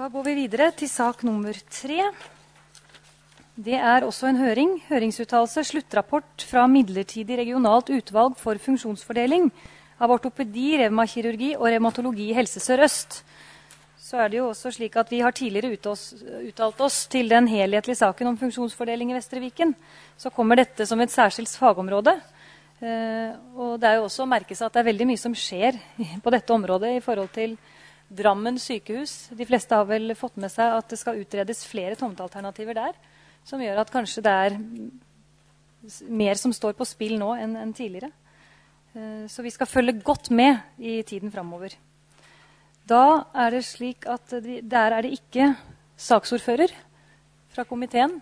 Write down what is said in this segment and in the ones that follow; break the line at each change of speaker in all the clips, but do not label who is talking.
Da går vi videre til sak nummer tre. Det er også en høring. Høringsuttalelse. Sluttrapport fra midlertidig regionalt utvalg for funksjonsfordeling av ortopedi, revmakirurgi og revmatologi i Helse Sør-Øst. Så er det jo også slik at Vi har tidligere uttalt oss til den helhetlige saken om funksjonsfordeling i Vestre Viken. Så kommer dette som et særskilt fagområde. Eh, og det er jo også å merke seg at det er veldig mye som skjer på dette området i forhold til Drammen sykehus. De fleste har vel fått med seg at det skal utredes flere tomtealternativer der. Som gjør at kanskje det er mer som står på spill nå enn, enn tidligere. Eh, så vi skal følge godt med i tiden framover. Da er det slik at de, der er det ikke saksordfører fra komiteen.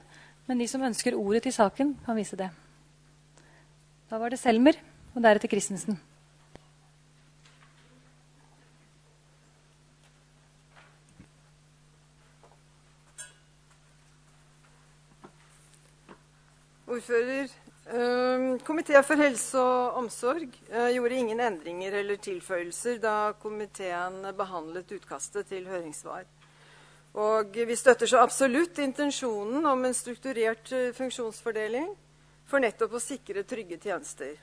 Men de som ønsker ordet til saken, kan vise det. Da var det Selmer, og deretter Christensen.
Ordfører. Ehm, komité for helse og omsorg eh, gjorde ingen endringer eller tilføyelser da komiteen behandlet utkastet til høringssvar. Og vi støtter så absolutt intensjonen om en strukturert eh, funksjonsfordeling for nettopp å sikre trygge tjenester.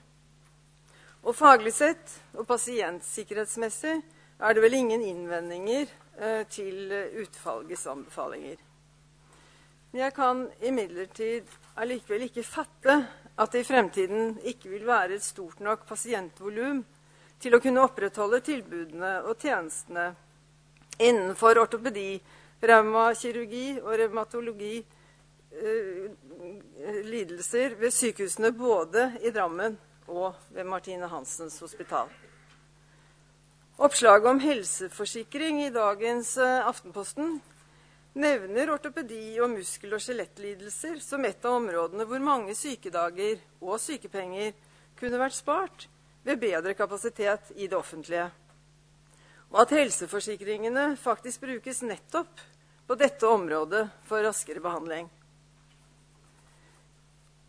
Og faglig sett og pasientsikkerhetsmessig er det vel ingen innvendinger eh, til utvalgets anbefalinger. Jeg kan imidlertid allikevel ikke fatte at det i fremtiden ikke vil være et stort nok pasientvolum til å kunne opprettholde tilbudene og tjenestene innenfor ortopedi, revmakirurgi og revmatologi eh, lidelser ved sykehusene både i Drammen og ved Martine Hansens hospital. Oppslaget om helseforsikring i dagens eh, Aftenposten nevner ortopedi og muskel- og skjelettlidelser som et av områdene hvor mange sykedager og sykepenger kunne vært spart ved bedre kapasitet i det offentlige. Og at helseforsikringene faktisk brukes nettopp på dette området for raskere behandling.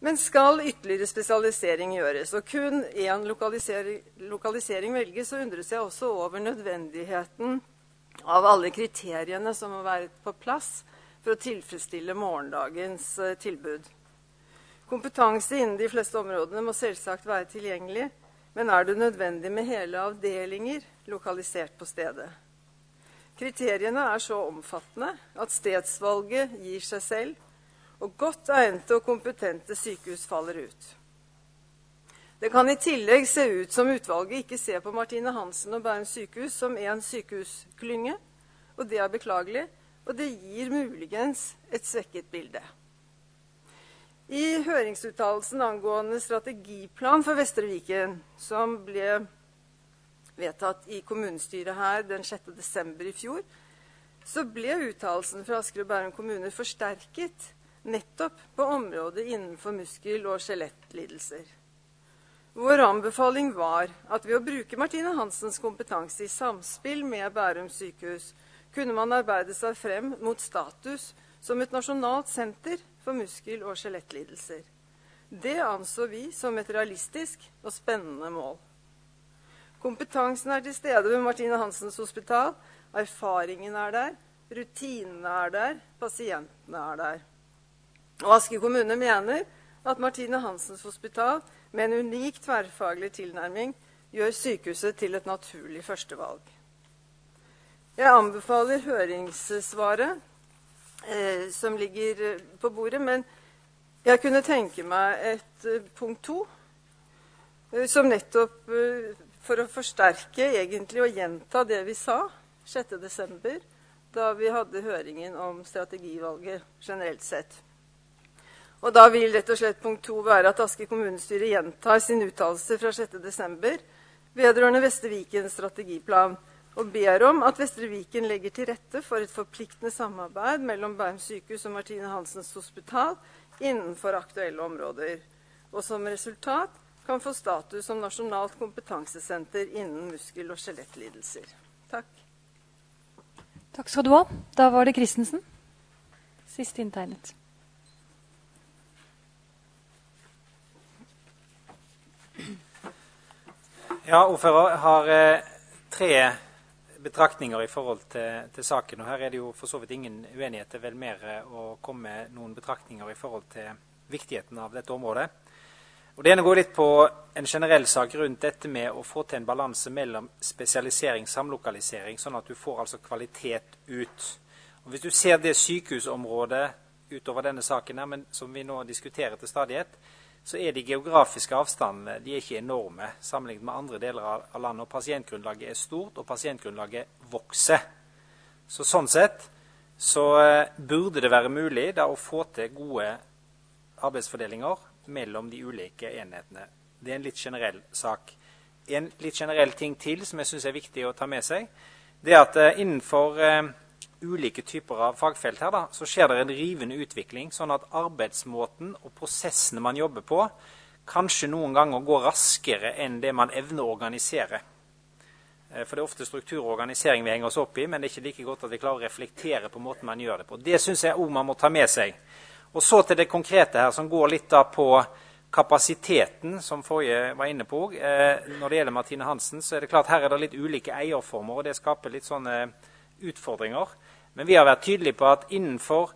Men skal ytterligere spesialisering gjøres, og kun én lokalisering, lokalisering velges, så undres jeg også over nødvendigheten av alle kriteriene som må være på plass for å tilfredsstille morgendagens uh, tilbud. Kompetanse innen de fleste områdene må selvsagt være tilgjengelig, men er det nødvendig med hele avdelinger lokalisert på stedet? Kriteriene er så omfattende at stedsvalget gir seg selv, og godt egnede og kompetente sykehus faller ut. Det kan i tillegg se ut som utvalget ikke ser på Martine Hansen og Bærum sykehus som én sykehusklynge. Og det er beklagelig, og det gir muligens et svekket bilde. I høringsuttalelsen angående strategiplan for Vestre Viken, som ble vedtatt i kommunestyret her den 6.12. i fjor, så ble uttalelsen fra Asker og Bærum kommuner forsterket nettopp på området innenfor muskel- og skjelettlidelser. Vår anbefaling var at ved å bruke Martine Hansens kompetanse i samspill med Bærum sykehus kunne man arbeide seg frem mot status som et nasjonalt senter for muskel- og skjelettlidelser. Det anså vi som et realistisk og spennende mål. Kompetansen er til stede ved Martine Hansens hospital. Erfaringen er der. Rutinene er der. Pasientene er der. Og Asker kommune mener at Martine Hansens hospital med en unik tverrfaglig tilnærming gjør sykehuset til et naturlig førstevalg. Jeg anbefaler høringssvaret eh, som ligger eh, på bordet, men jeg kunne tenke meg et eh, punkt to, eh, som nettopp eh, for å forsterke egentlig og gjenta det vi sa 6.12., da vi hadde høringen om strategivalget generelt sett. Og da vil rett og slett punkt to være at Asker kommunestyre gjentar sin uttalelse fra 6.12. vedrørende Vestre Vikens strategiplan og ber om at Vestre Viken legger til rette for et forpliktende samarbeid mellom Bærum sykehus og Martine Hansens hospital innenfor aktuelle områder, og som resultat kan få status som nasjonalt kompetansesenter innen muskel- og skjelettlidelser. Takk.
Takk skal du ha. Da var det Christensen. Siste inntegnet.
Ja, ordfører har eh, tre betraktninger i forhold til, til, saken. og Her er det jo for så vidt ingen uenighet. Det er vel mer å komme med noen betraktninger i forhold til viktigheten av dette området. Og Det ene går litt på en generell sak rundt dette med å få til en balanse mellom spesialisering og samlokalisering, sånn at du får altså kvalitet ut. Og Hvis du ser det sykehusområdet utover denne saken her, men som vi nå diskuterer til stadighet, så er de geografiske avstandene de er ikke enorme sammenlignet med andre deler av landet. og Pasientgrunnlaget er stort, og pasientgrunnlaget vokser. Så Sånn sett så eh, burde det være mulig da, å få til gode arbeidsfordelinger mellom de ulike enhetene. Det er en litt generell sak. En litt generell ting til som jeg syns er viktig å ta med seg, det er at uh, innenfor uh, ulike typer av fagfelt her, da, så skjer det en rivende utvikling, sånn at arbeidsmåten og prosessene man jobber på, kanskje noen ganger går raskere enn det man evner å organisere. Eh, for det er ofte struktur og organisering vi henger oss opp i, men det er ikke like godt at vi klarer å reflektere på måten man gjør det på. Det syns jeg òg man må ta med seg. Og så til det konkrete her, som går litt da på kapasiteten, som forrige var inne på. Eh, når det gjelder Martine Hansen, så er det klart her er det litt ulike eierformer, og det skaper litt sånne utfordringer. Men vi har vært tydelige på at innenfor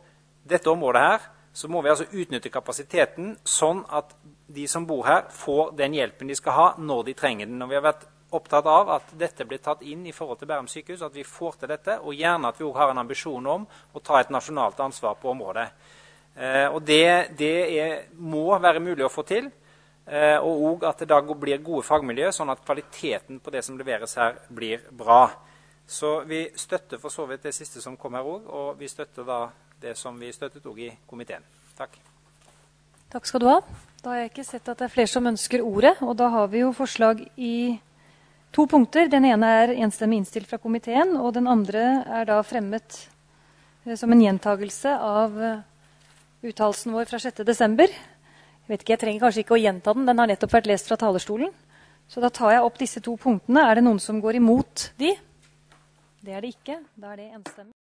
dette området her, så må vi altså utnytte kapasiteten sånn at de som bor her, får den hjelpen de skal ha når de trenger den. Og vi har vært opptatt av at dette blir tatt inn i forhold til Bærum sykehus, at vi får til dette, og gjerne at vi òg har en ambisjon om å ta et nasjonalt ansvar på området. Eh, og det, det er, må være mulig å få til. Eh, og òg at det da blir gode fagmiljø, sånn at kvaliteten på det som leveres her, blir bra. Så vi støtter for så vidt det siste som kom her òg, og vi støtter da det som vi støttet òg i komiteen. Takk.
Takk skal du ha. Da har jeg ikke sett at det er flere som ønsker ordet. Og da har vi jo forslag i to punkter. Den ene er enstemmig innstilt fra komiteen, og den andre er da fremmet eh, som en gjentagelse av uh, uttalelsen vår fra 6.12. Jeg vet ikke, jeg trenger kanskje ikke å gjenta den, den har nettopp vært lest fra talerstolen. Så da tar jeg opp disse to punktene. Er det noen som går imot de? Det er det ikke. Da er det enstemmig.